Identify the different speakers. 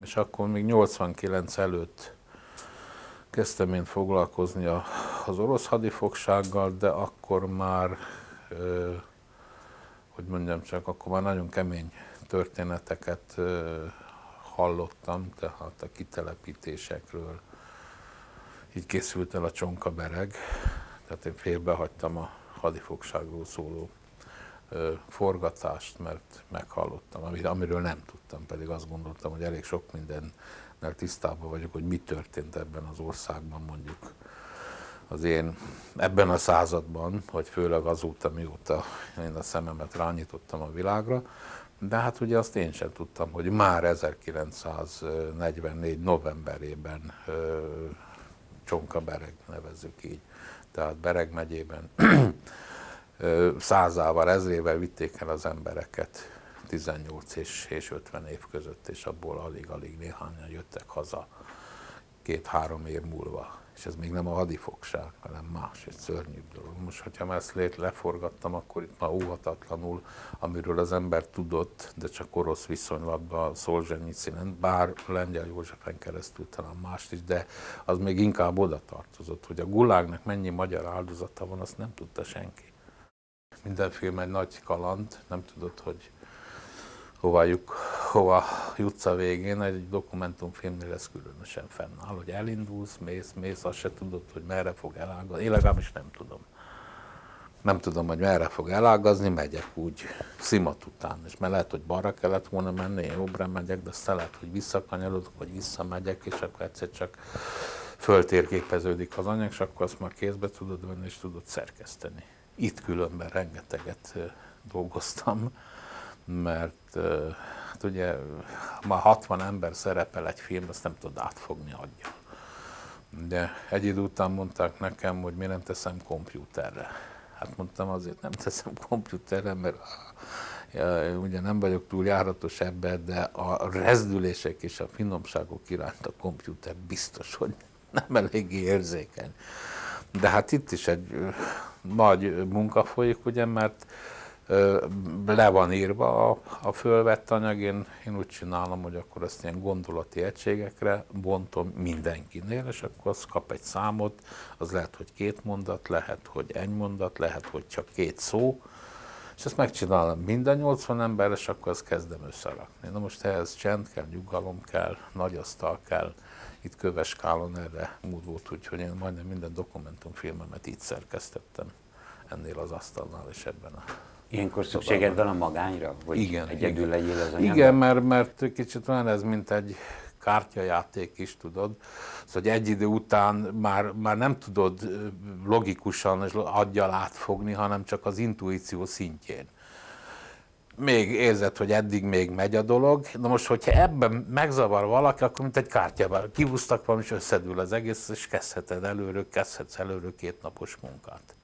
Speaker 1: És akkor még 89 előtt kezdtem én foglalkozni a, az orosz hadifogsággal, de akkor már, ö, hogy mondjam csak, akkor már nagyon kemény történeteket ö, hallottam, tehát a kitelepítésekről. Így készült el a Csonka Bereg, tehát én félbehagytam a hadifogságról szóló forgatást, mert meghallottam, amiről nem tudtam, pedig azt gondoltam, hogy elég sok mindennel tisztában vagyok, hogy mi történt ebben az országban mondjuk az én ebben a században, vagy főleg azóta, mióta én a szememet rányítottam a világra, de hát ugye azt én sem tudtam, hogy már 1944 novemberében Csonka Bereg nevezzük így, tehát Bereg megyében százával, ezrével vitték el az embereket 18 és, és 50 év között, és abból alig-alig néhányan jöttek haza két-három év múlva és ez még nem a hadifogság, hanem más, egy szörnyűbb dolog. Most, hogyha ezt lét leforgattam, akkor itt már óhatatlanul, amiről az ember tudott, de csak orosz viszonylatban Szolzsenyicinen, bár Lengyel Józsefen keresztül talán mást is, de az még inkább oda tartozott, hogy a gulágnak mennyi magyar áldozata van, azt nem tudta senki. Minden film egy nagy kaland, nem tudod, hogy hova, lyuk, hova jutsz a végén, egy dokumentumfilmnél ez különösen fennáll, hogy elindulsz, mész, mész, azt se tudod, hogy merre fog elágazni. Én legalábbis nem tudom. Nem tudom, hogy merre fog elágazni, megyek úgy szimat után, és mert lehet, hogy balra kellett volna menni, én jobbra megyek, de aztán lehet, hogy visszakanyarodok, vagy visszamegyek, és akkor egyszer csak föltérképeződik az anyag, és akkor azt már kézbe tudod venni, és tudod szerkeszteni. Itt különben rengeteget dolgoztam, mert hát ugye ma 60 ember szerepel egy film, azt nem tud átfogni aggyal. De egy idő után mondták nekem, hogy miért nem teszem kompjúterre. Hát mondtam, azért nem teszem kompjúterre, mert ja, ugye nem vagyok túl járatos ebben, de a rezdülések és a finomságok iránt a kompjúter biztos, hogy nem eléggé érzékeny. De hát itt is egy nagy munka folyik, ugye, mert le van írva a, a fölvett anyag, én, én úgy csinálom, hogy akkor ezt ilyen gondolati egységekre bontom mindenkinél, és akkor az kap egy számot, az lehet, hogy két mondat, lehet, hogy egy mondat, lehet, hogy csak két szó, és ezt megcsinálom minden 80 ember, és akkor ezt kezdem összerakni. Na most ehhez csend kell, nyugalom kell, nagy asztal kell, itt Köves Kálon erre múlt volt, úgyhogy én majdnem minden dokumentumfilmemet itt szerkesztettem ennél az asztalnál és ebben a
Speaker 2: Ilyenkor szükséged van a magányra? Hogy
Speaker 1: igen,
Speaker 2: egyedül
Speaker 1: igen.
Speaker 2: legyél az anyagban?
Speaker 1: Igen, mert, mert kicsit olyan ez, mint egy kártyajáték is, tudod. Szóval hogy egy idő után már, már nem tudod logikusan és aggyal átfogni, hanem csak az intuíció szintjén. Még érzed, hogy eddig még megy a dolog, na most, hogyha ebben megzavar valaki, akkor mint egy kártyában kihúztak valami, és összedül az egész, és kezdheted előről, kezdhetsz előről két napos munkát.